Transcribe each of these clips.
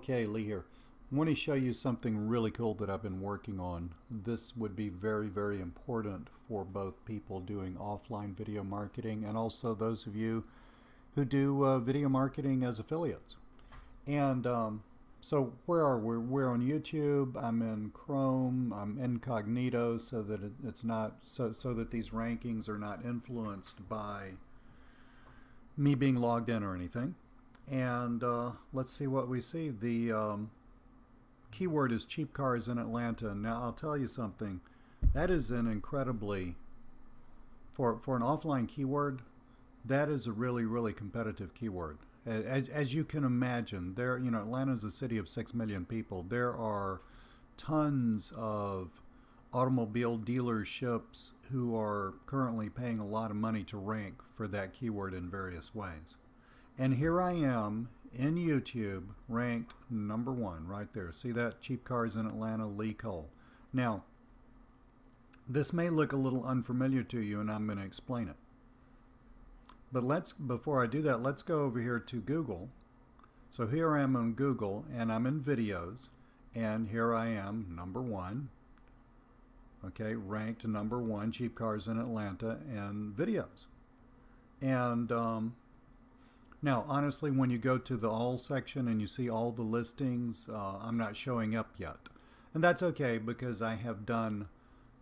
Okay, Lee here. I want to show you something really cool that I've been working on. This would be very, very important for both people doing offline video marketing and also those of you who do uh, video marketing as affiliates. And um, so where are we? We're on YouTube. I'm in Chrome. I'm incognito so that it's not so so that these rankings are not influenced by me being logged in or anything and uh, let's see what we see. The um, keyword is cheap cars in Atlanta. Now I'll tell you something. That is an incredibly for for an offline keyword. That is a really really competitive keyword. As, as you can imagine, there you know Atlanta is a city of six million people. There are tons of automobile dealerships who are currently paying a lot of money to rank for that keyword in various ways. And here I am in YouTube, ranked number one right there. See that? Cheap Cars in Atlanta, Lee Cole. Now, this may look a little unfamiliar to you, and I'm going to explain it. But let's, before I do that, let's go over here to Google. So here I am on Google, and I'm in videos, and here I am, number one. Okay, ranked number one, cheap cars in Atlanta, and videos. And um, now, honestly, when you go to the all section and you see all the listings, uh, I'm not showing up yet. And that's okay because I have done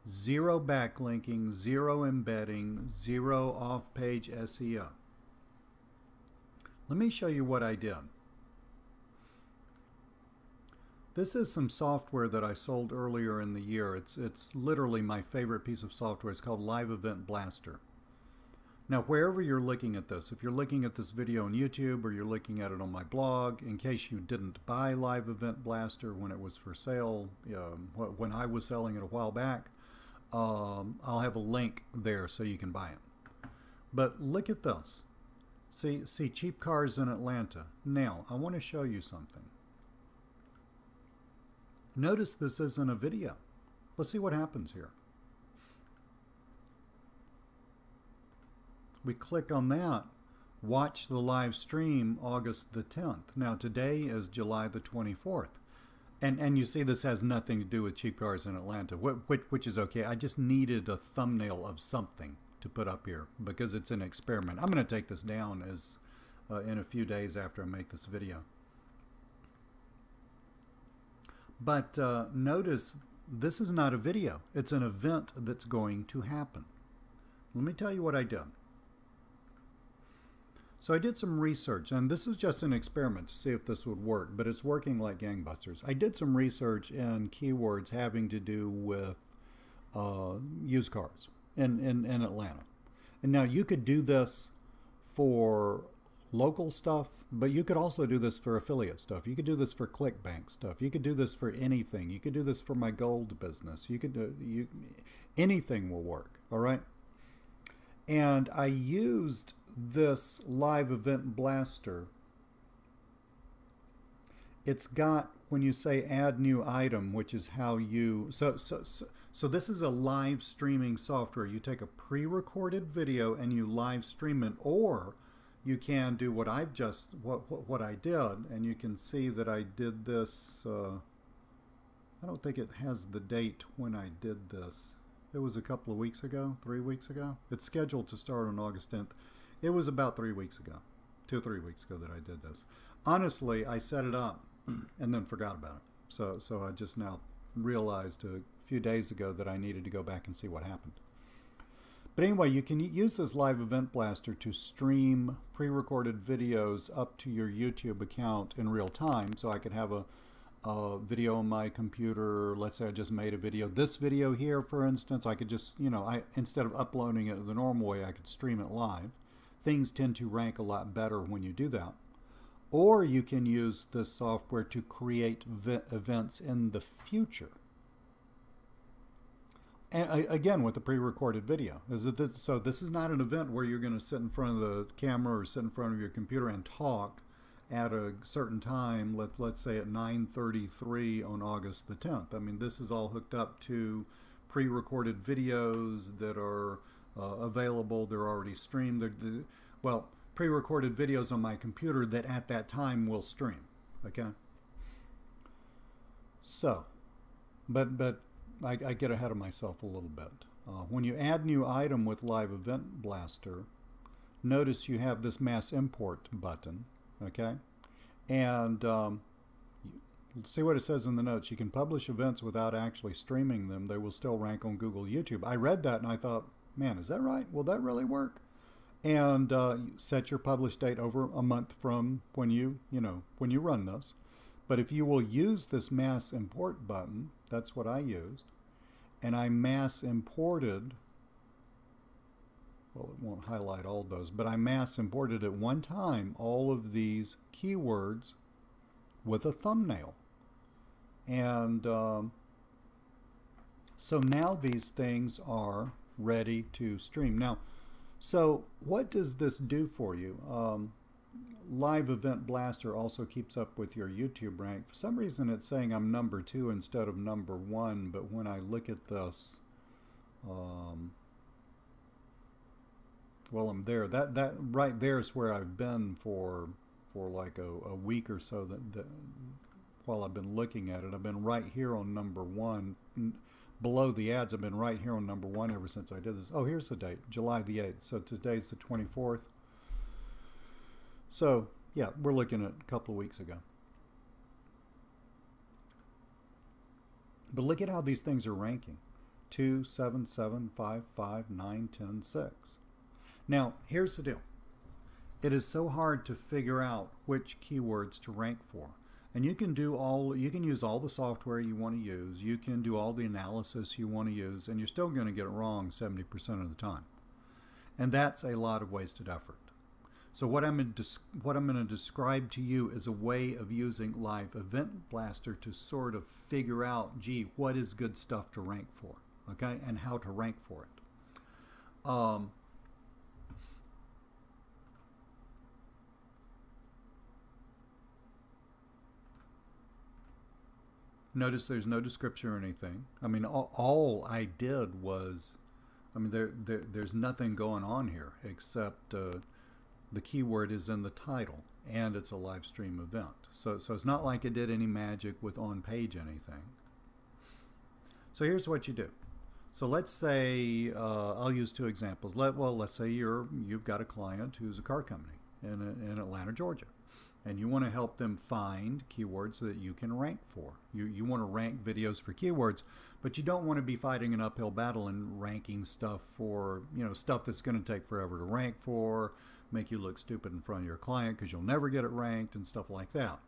zero backlinking, zero embedding, zero off-page SEO. Let me show you what I did. This is some software that I sold earlier in the year. It's, it's literally my favorite piece of software. It's called Live Event Blaster. Now, wherever you're looking at this, if you're looking at this video on YouTube or you're looking at it on my blog, in case you didn't buy Live Event Blaster when it was for sale, um, when I was selling it a while back, um, I'll have a link there so you can buy it. But look at this. See, see cheap cars in Atlanta. Now, I want to show you something. Notice this isn't a video. Let's see what happens here. We click on that, watch the live stream August the 10th. Now today is July the 24th. And, and you see this has nothing to do with cheap cars in Atlanta, which, which is okay. I just needed a thumbnail of something to put up here because it's an experiment. I'm going to take this down as uh, in a few days after I make this video. But uh, notice this is not a video. It's an event that's going to happen. Let me tell you what I did. So I did some research, and this is just an experiment to see if this would work, but it's working like gangbusters. I did some research in keywords having to do with uh, used cars in, in, in Atlanta. And now you could do this for local stuff, but you could also do this for affiliate stuff. You could do this for ClickBank stuff. You could do this for anything. You could do this for my gold business. You could do you anything will work. All right. And I used this live event blaster, it's got when you say add new item, which is how you so so so, so this is a live streaming software. You take a pre-recorded video and you live stream it, or you can do what I've just what what, what I did, and you can see that I did this. Uh, I don't think it has the date when I did this. It was a couple of weeks ago, three weeks ago. It's scheduled to start on August 10th. It was about three weeks ago, two or three weeks ago that I did this. Honestly, I set it up and then forgot about it. So, so I just now realized a few days ago that I needed to go back and see what happened. But anyway, you can use this live event blaster to stream pre-recorded videos up to your YouTube account in real time. So I could have a, a, video on my computer. Let's say I just made a video. This video here, for instance, I could just, you know, I instead of uploading it the normal way, I could stream it live things tend to rank a lot better when you do that. Or you can use this software to create events in the future. And again, with a pre-recorded video. So this is not an event where you're going to sit in front of the camera or sit in front of your computer and talk at a certain time, let, let's say at 9.33 on August the 10th. I mean, this is all hooked up to pre-recorded videos that are uh, available. They're already streamed. They're, they're, well, pre-recorded videos on my computer that at that time will stream. Okay. So, but but I, I get ahead of myself a little bit. Uh, when you add new item with Live Event Blaster, notice you have this mass import button, okay? And um, see what it says in the notes. You can publish events without actually streaming them. They will still rank on Google YouTube. I read that and I thought, man, is that right? Will that really work? And uh, set your publish date over a month from when you, you know, when you run this. But if you will use this mass import button, that's what I used, and I mass imported, well, it won't highlight all those, but I mass imported at one time all of these keywords with a thumbnail. And um, so now these things are ready to stream. Now, so what does this do for you? Um, Live Event Blaster also keeps up with your YouTube rank. For some reason it's saying I'm number two instead of number one, but when I look at this, um, well, I'm there. That that right there is where I've been for for like a, a week or so. That, that while I've been looking at it, I've been right here on number one. Below the ads, I've been right here on number one ever since I did this. Oh, here's the date, July the 8th. So today's the 24th. So, yeah, we're looking at a couple of weeks ago. But look at how these things are ranking. 2, 7, 7, 5, 5, 9, 10, 6. Now, here's the deal. It is so hard to figure out which keywords to rank for. And you can do all you can use all the software you want to use. You can do all the analysis you want to use and you're still going to get it wrong 70% of the time. And that's a lot of wasted effort. So what I'm going to what I'm going to describe to you is a way of using Live Event Blaster to sort of figure out, gee, what is good stuff to rank for, okay, and how to rank for it. Um, notice there's no description or anything. I mean, all, all I did was, I mean, there, there there's nothing going on here except. Uh, the keyword is in the title and it's a live stream event. So, so it's not like it did any magic with on-page anything. So here's what you do. So let's say, uh, I'll use two examples. Let, well, let's say you're, you've got a client who's a car company in, in Atlanta, Georgia, and you want to help them find keywords that you can rank for. You, you want to rank videos for keywords, but you don't want to be fighting an uphill battle and ranking stuff for, you know, stuff that's going to take forever to rank for, make you look stupid in front of your client because you'll never get it ranked and stuff like that.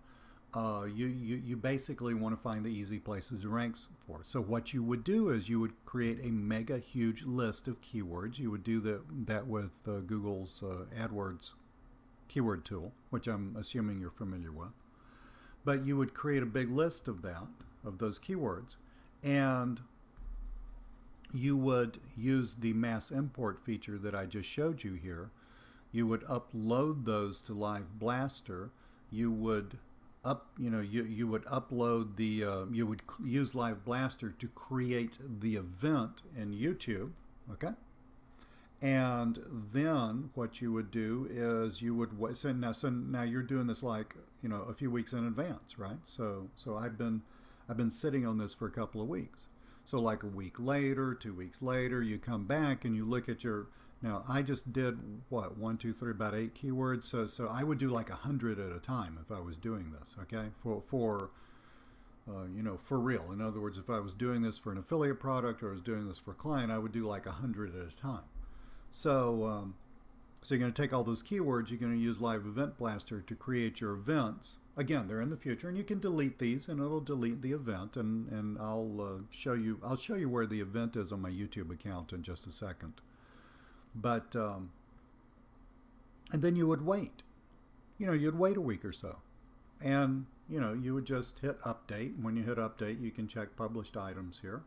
Uh, you, you, you basically want to find the easy places to rank for. So what you would do is you would create a mega huge list of keywords. You would do that, that with uh, Google's uh, AdWords keyword tool, which I'm assuming you're familiar with. But you would create a big list of that, of those keywords, and you would use the mass import feature that I just showed you here you would upload those to Live Blaster. You would up, you know, you, you would upload the, uh, you would use Live Blaster to create the event in YouTube, okay? And then what you would do is you would so now so now you're doing this like you know a few weeks in advance, right? So so I've been I've been sitting on this for a couple of weeks. So like a week later, two weeks later, you come back and you look at your now I just did what one, two, three, about eight keywords. So so I would do like a hundred at a time if I was doing this. Okay, for for uh, you know for real. In other words, if I was doing this for an affiliate product or I was doing this for a client, I would do like a hundred at a time. So um, so you're going to take all those keywords. You're going to use Live Event Blaster to create your events. Again, they're in the future, and you can delete these, and it'll delete the event. And and I'll uh, show you I'll show you where the event is on my YouTube account in just a second. But, um, and then you would wait. You know, you'd wait a week or so. And, you know, you would just hit update. When you hit update, you can check published items here.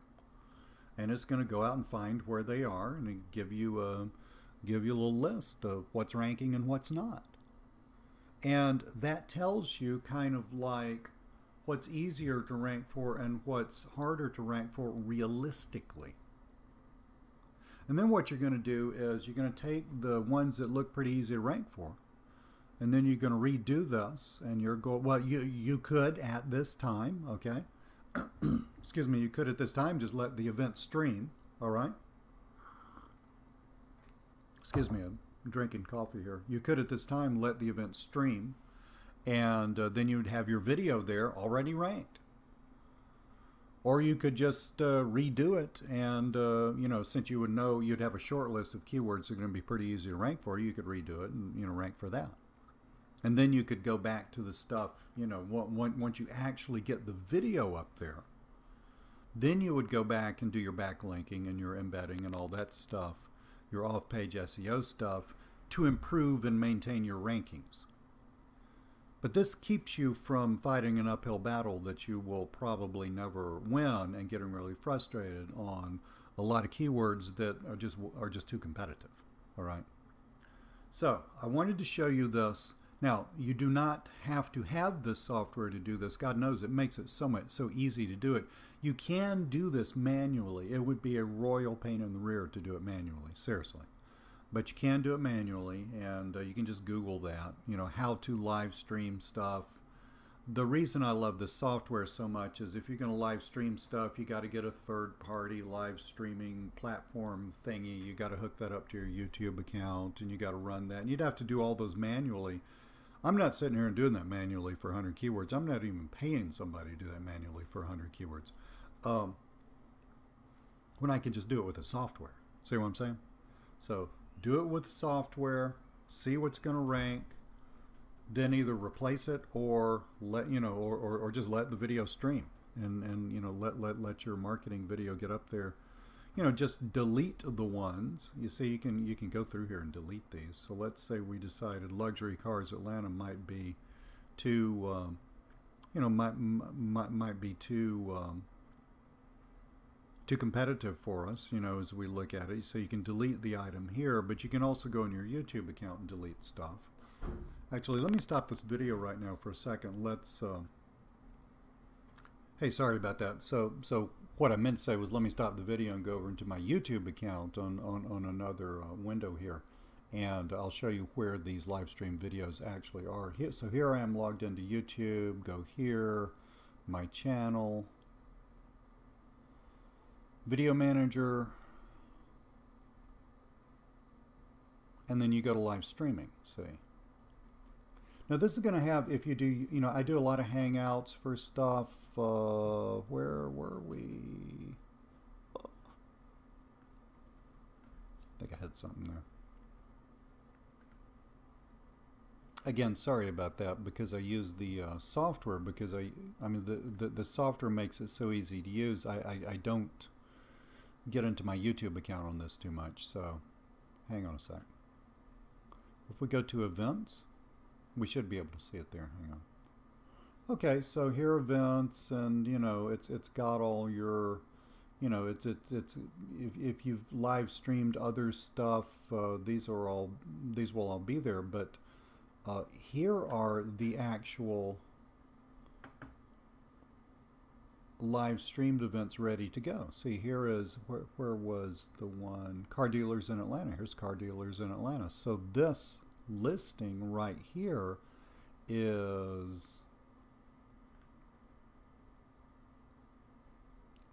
And it's going to go out and find where they are and give you a, give you a little list of what's ranking and what's not. And that tells you kind of like what's easier to rank for and what's harder to rank for realistically. And then what you're going to do is you're going to take the ones that look pretty easy to rank for, and then you're going to redo this, and you're going, well, you, you could at this time, okay, excuse me, you could at this time just let the event stream, all right? Excuse me, I'm drinking coffee here. You could at this time let the event stream, and uh, then you would have your video there already ranked. Or you could just uh, redo it, and uh, you know, since you would know you'd have a short list of keywords that are going to be pretty easy to rank for, you could redo it and you know rank for that. And then you could go back to the stuff, you know, once you actually get the video up there, then you would go back and do your backlinking and your embedding and all that stuff, your off-page SEO stuff to improve and maintain your rankings. But this keeps you from fighting an uphill battle that you will probably never win and getting really frustrated on a lot of keywords that are just are just too competitive. All right. So I wanted to show you this. Now you do not have to have this software to do this. God knows it makes it so much so easy to do it. You can do this manually. It would be a royal pain in the rear to do it manually. Seriously but you can do it manually and uh, you can just google that you know how to live stream stuff the reason i love this software so much is if you're going to live stream stuff you got to get a third party live streaming platform thingy you got to hook that up to your youtube account and you got to run that and you'd have to do all those manually i'm not sitting here and doing that manually for 100 keywords. I'm not even paying somebody to do that manually for 100 keywords. Um, when i can just do it with a software. See what i'm saying? So do it with the software, see what's going to rank, then either replace it or let you know or, or, or, just let the video stream and and you know let, let let your marketing video get up there you know just delete the ones you see you can you can go through here and delete these so let's say we decided luxury cars atlanta might be too um, you know might, might might be too um, too competitive for us, you know, as we look at it. So you can delete the item here, but you can also go in your YouTube account and delete stuff. Actually, let me stop this video right now for a second. Let's, uh, hey, sorry about that. So, so what I meant to say was let me stop the video and go over into my YouTube account on, on, on another uh, window here. And I'll show you where these live stream videos actually are. Here, so here I am logged into YouTube. Go here, my channel video manager, and then you go to live streaming, see. Now this is going to have, if you do, you know, I do a lot of Hangouts for stuff. Uh, where were we? I think I had something there. Again, sorry about that because I use the uh, software because I, I mean, the, the, the software makes it so easy to use. I, I, I don't get into my YouTube account on this too much, so hang on a sec. If we go to events, we should be able to see it there. Hang on. Okay, so here events, and you know, it's it's got all your, you know, it's it's it's if if you've live streamed other stuff, uh, these are all these will all be there. But uh, here are the actual live streamed events ready to go. See, here is where, where was the one car dealers in Atlanta. Here's car dealers in Atlanta. So this listing right here is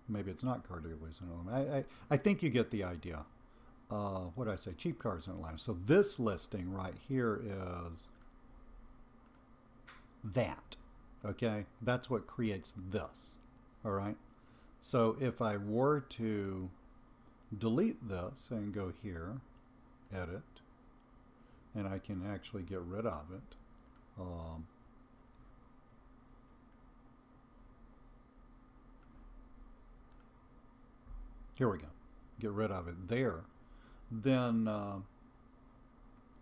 maybe it's not car dealers in Atlanta. I, I, I think you get the idea. Uh, what did I say? Cheap cars in Atlanta. So this listing right here is that. Okay, that's what creates this. All right. So if I were to delete this and go here, edit, and I can actually get rid of it. Um, here we go. Get rid of it there. Then, uh,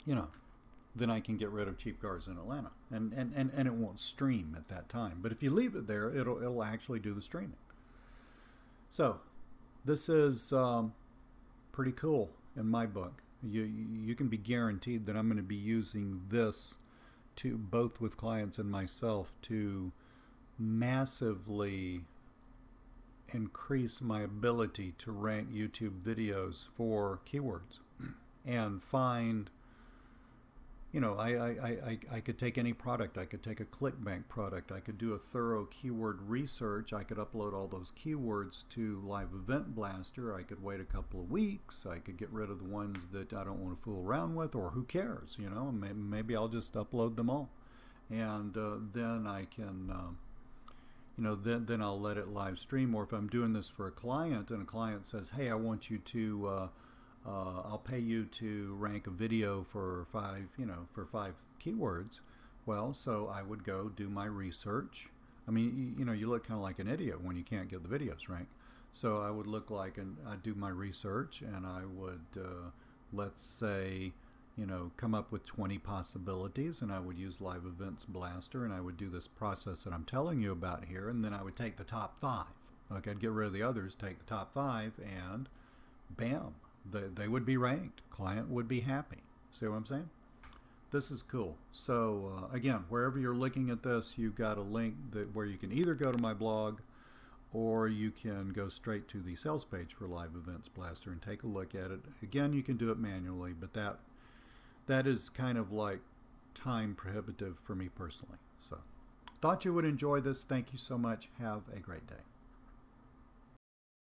you know, then I can get rid of cheap cars in Atlanta. And, and, and, and it won't stream at that time. But if you leave it there, it'll, it'll actually do the streaming. So this is um, pretty cool in my book. You, you can be guaranteed that I'm going to be using this to both with clients and myself to massively increase my ability to rank YouTube videos for keywords and find you know, I, I, I, I could take any product. I could take a ClickBank product. I could do a thorough keyword research. I could upload all those keywords to Live Event Blaster. I could wait a couple of weeks. I could get rid of the ones that I don't want to fool around with, or who cares, you know, maybe, I'll just upload them all. And uh, then I can, uh, you know, then, then I'll let it live stream. Or if I'm doing this for a client and a client says, hey, I want you to, uh, uh, I'll pay you to rank a video for five, you know, for five keywords. Well, so I would go do my research. I mean, you, you know, you look kind of like an idiot when you can't get the videos ranked. So I would look like, and I'd do my research, and I would, uh, let's say, you know, come up with 20 possibilities, and I would use Live Events Blaster, and I would do this process that I'm telling you about here, and then I would take the top five. Like I'd get rid of the others, take the top five, and bam, they, they would be ranked. Client would be happy. See what I'm saying? This is cool. So uh, again, wherever you're looking at this, you've got a link that where you can either go to my blog or you can go straight to the sales page for Live Events Blaster and take a look at it. Again, you can do it manually, but that that is kind of like time prohibitive for me personally. So thought you would enjoy this. Thank you so much. Have a great day.